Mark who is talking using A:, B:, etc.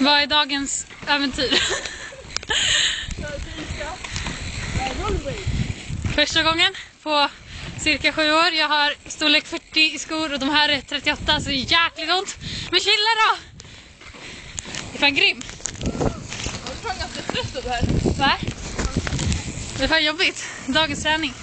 A: Vad är dagens äventyr? Första gången på cirka sju år. Jag har storlek 40 i skor och de här är 38 så det är jäkligt ont. Men chilla då! Det är fan grym.
B: Jag är fan ganska trött av det här.
A: Va? Det är fan jobbigt. Dagens träning.